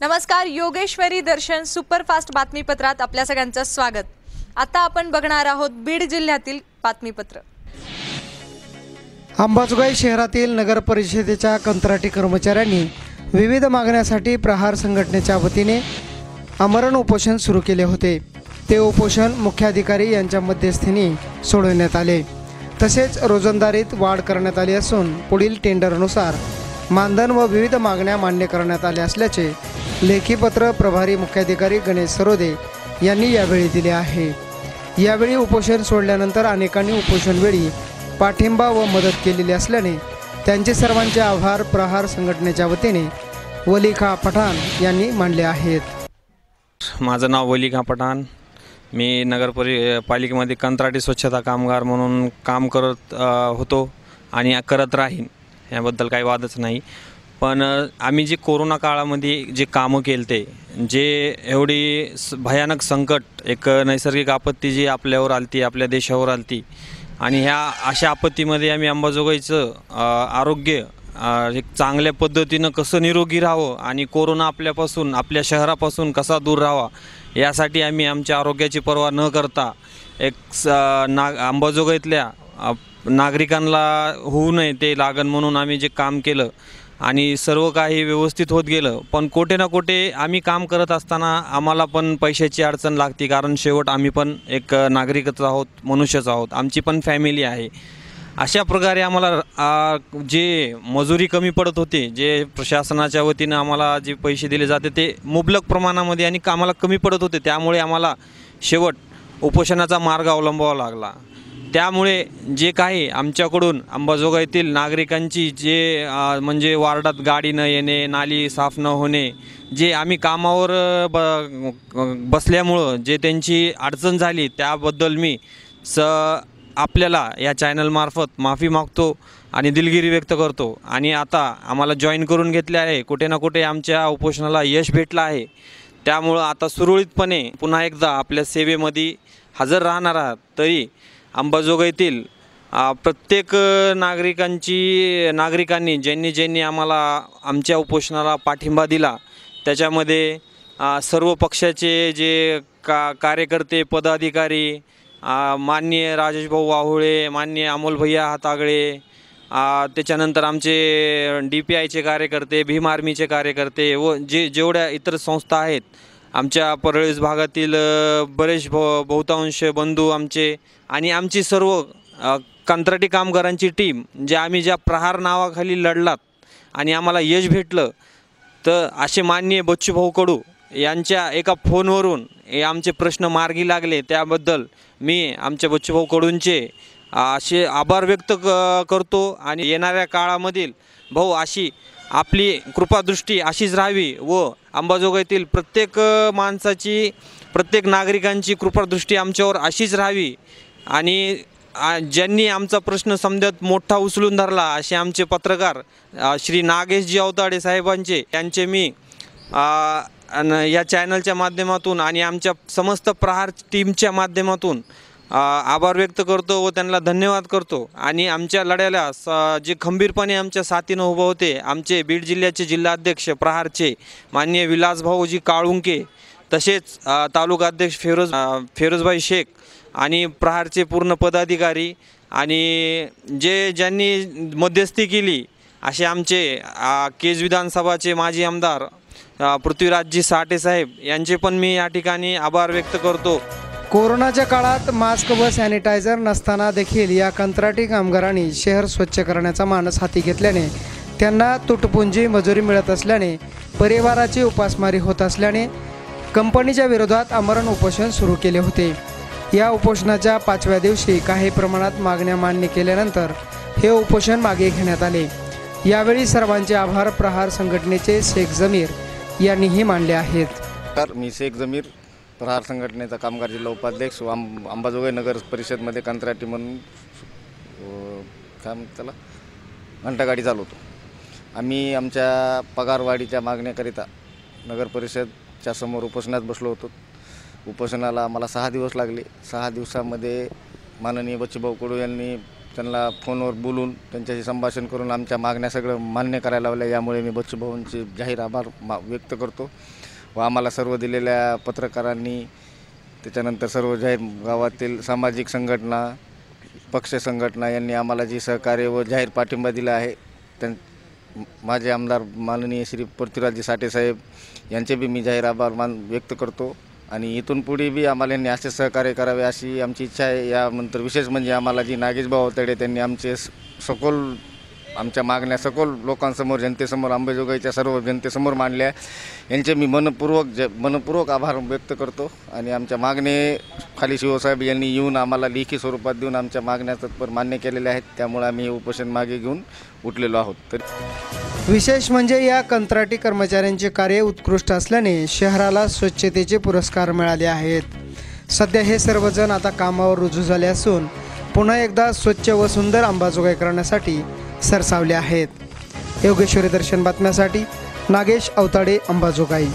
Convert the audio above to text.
नमस्कार योगेश्वरी दर्शन सुपरफास्ट बातमीपत्रात आपल्या सगळ्यांचं स्वागत. आता आपण बघणार आहोत बीड जिल्ह्यातील बातमीपत्र. अंबाजोगाई शहरातील नगर परिषदेच्या कंत्राटी कर्मचाऱ्यांनी विविध मागण्यासाठी प्रहार संघटनेच्या वतीने आमरण उपोषण सुरू केले होते. ते उपोषण मुख्याधिकारी यांच्या मध्यस्थीने सोडवण्यात आले. तसेच रोजंदारीत वाढ करण्यात आली असून पुढील टेंडरनुसार मानधन व विविध मागण्या मान्य करण्यात आल्या असल्याचे लेखीपत्र प्रभारी मुख्याधिकारी गणेश सरोदे यांनी यावेळी दिले आहे. यावेळी उपोषण सोडल्यानंतर अनेकांनी उपोषणवेळी पाठिंबा व मदत केलेली असल्याने त्यांचे सर्वांचे आभार प्रहार संघटनेच्या वतीने वलिखा पठाण यांनी मानले आहेत. माझं नाव वलिखा पठाण. मी नगर परि पालिकेमध्ये कंत्राटी स्वच्छता कामगार म्हणून काम करत होतो आणि करत राहीन. याबद्दल काही वादच नाही. पण आम्ही जे कोरोना काळामध्ये जे कामं केले ते जे एवढी स- भयानक संकट एक नैसर्गिक आपत्ती जी आपल्यावर आलती आपल्या देशावर आलती आणि ह्या अशा आपत्तीमध्ये आम्ही अंबाजोगाईचं आरोग्य एक चांगल्या पद्धतीनं कसं निरोगी राहावं आणि कोरोना आपल्यापासून आपल्या शहरापासून कसा दूर राहावा यासाठी आम्ही आमच्या आरोग्याची पर्वा न करता एक स नाग अंबाजोगाईतल्या नागरिकांना होऊ नये ते लागण म्हणून आम्ही जे काम केलं आणि सर्व काही व्यवस्थित होत गेलं. पण कोठे ना कोठे आम्ही काम करत असताना आम्हाला पण पैशाची अडचण लागते. कारण शेवट आम्ही पण एक नागरिकच आहोत मनुष्यच आहोत. आमची पण फॅमिली आहे. अशा प्रकारे आम्हाला जे मजुरी कमी पडत होते जे प्रशासनाच्या वतीनं आम्हाला जे पैसे दिले जाते ते मुबलक प्रमाणामध्ये आणि आम्हाला कमी पडत होते. त्यामुळे आम्हाला शेवट उपोषणाचा मार्ग अवलंबावा लागला. त्यामुळे जे काही आमच्याकडून अंबाजोगाईतील नागरिकांची जे म्हणजे वार्डात गाडी न येणे नाली साफ न होणे जे आम्ही कामावर ब बसल्यामुळं जे त्यांची अडचण झाली त्याबद्दल मी स आपल्याला या चॅनलमार्फत माफी मागतो आणि दिलगिरी व्यक्त करतो. आणि आता आम्हाला जॉईन करून घेतले आहे. कुठे ना कुठे आमच्या उपोषणाला यश भेटलं आहे. त्यामुळं आता सुरळीतपणे पुन्हा एकदा आपल्या सेवेमध्ये हजर राहणार आहात. तरी अंबाजोगाईतील प्रत्येक नागरिकांची नागरिकांनी ज्यांनी ज्यांनी आम्हाला आमच्या उपोषणाला पाठिंबा दिला त्याच्यामध्ये सर्व पक्षाचे जे का कार्यकर्ते पदाधिकारी मान्य माननीय वाहुळे मान्य अमोल भैया हातागळे त्याच्यानंतर आमचे डी पी आयचे कार्यकर्ते भीम आर्मीचे कार्यकर्ते व जे जेवढ्या इतर संस्था आहेत आमच्या परळीस भागातील बरेच भ बहुतांश बंधू आमचे आणि आमची सर्व कंत्राटी कामगारांची टीम जे आम्ही ज्या प्रहार नावाखाली लढलात आणि आम्हाला यश भेटलं तर असे माननीय बच्चूभाऊ कडू यांच्या एका फोनवरून हे आमचे प्रश्न मार्गी लागले. त्याबद्दल मी आमच्या बच्चूभाऊ कडूंचे असे आभार व्यक्त क करतो आणि येणाऱ्या काळामधील भाऊ अशी आपली कृपादृष्टी अशीच राहावी व अंबाजोगाईतील प्रत्येक माणसाची प्रत्येक नागरिकांची कृपादृष्टी आमच्यावर अशीच राहावी. आणि ज्यांनी आमचा प्रश्न समजत मोठा उचलून धरला असे आमचे पत्रकार श्री नागेशजी अवताडे साहेबांचे यांचे मी या चॅनलच्या माध्यमातून आणि आमच्या समस्त प्रहार टीमच्या माध्यमातून आभार व्यक्त करतो व त्यांना धन्यवाद करतो. आणि आमच्या लढ्याला स जे खंबीरपणे आमच्या साथीनं उभं होते आमचे बीड जिल्ह्याचे जिल्हाध्यक्ष प्रहारचे माननीय विलासभाऊजी काळुंके तसेच तालुकाध्यक्ष तालुका अध्यक्ष फेरोज फेरोजभाई शेख आणि प्रहारचे पूर्ण पदाधिकारी आणि जे ज्यांनी मध्यस्थी केली असे आमचे केज विधानसभाचे माजी आमदार पृथ्वीराजजी साठे साहेब यांचे पण मी या ठिकाणी आभार व्यक्त करतो. कोरोनाच्या काळात मास्क व सॅनिटायझर नसताना देखील या कंत्राटी कामगारांनी शहर स्वच्छ करण्याचा मानस हाती घेतल्याने त्यांना तुटपुंजी मजुरी मिळत असल्याने परिवाराची उपासमारी होत असल्याने कंपनीच्या विरोधात आमरण उपोषण सुरू केले होते. या उपोषणाच्या पाचव्या दिवशी काही प्रमाणात मागण्या मान्य केल्यानंतर हे उपोषण मागे घेण्यात आले. यावेळी सर्वांचे आभार. प्रहार संघटनेचे शेख जमीर यांनीही मानले आहेत. मी शेख जमीर. प्रहार संघटनेचा कामगार जिल्हा उपाध्यक्ष व आंब अंबाजोगाई नगर परिषदमध्ये कंत्राटी म्हणून काय म्हणतात त्याला? घंटागाडी चालवतो. आम्ही आमच्या पगारवाढीच्या मागण्याकरिता नगर परिषदच्या समोर उपोषणात बसलो होतो. उपोषणाला आम्हाला सहा दिवस लागले. सहा दिवसामध्ये माननीय बच्चूभाऊ कडू यांनी त्यांना फोनवर बोलून त्यांच्याशी संभाषण करून आमच्या मागण्या सगळं मान्य करायला लावल्या. यामुळे मी बच्चूभाऊंचे जाहीर आभार मा व्यक्त करतो. व आम्हाला सर्व दिलेल्या पत्रकारांनी त्याच्यानंतर सर्व जाहीर गावातील सामाजिक संघटना पक्ष संघटना यांनी आम्हाला जी सहकार्य व जाहीर पाठिंबा दिला आहे त्यां माझे आमदार माननीय श्री पृथ्वीराजी साठेसाहेब यांचे बी मी जाहीर आभार मान व्यक्त करतो. आणि इथून पुढे बी आम्हाला यांनी असे सहकार्य करावे अशी आमची इच्छा आहे. यानंतर विशेष म्हणजे आम्हाला जी नागेश भाऊ तडे त्यांनी आमचे स- सखोल आमच्या मागण्या सखोल लोकांसमोर जनतेसमोर अंबेजोगाईच्या सर्व जनतेसमोर मांडल्या. यांचे मी मनपूर्वक ज मनपूर्वक आभार व्यक्त करतो आणि आमच्या मागणे खाली शिवसाहेब यांनी येऊन आम्हाला लेखी स्वरूपात देऊन आमच्या मागण्या तत्पर मान्य केलेल्या आहेत. त्यामुळे आम्ही हे उपोषण मागे घेऊन उठलेलो आहोत. तर विशेष म्हणजे या कंत्राटी कर्मचाऱ्यांचे कार्य उत्कृष्ट असल्याने शहराला स्वच्छतेचे पुरस्कार मिळाले आहेत. सध्या हे सर्वजण आता कामावर रुजू झाले असून पुन्हा एकदा स्वच्छ व सुंदर अंबाजोगाई करण्यासाठी सरसावले आहेत. योगेश्वरी दर्शन बातम्यासाठी नागेश अवताडे अंबाजोगाई.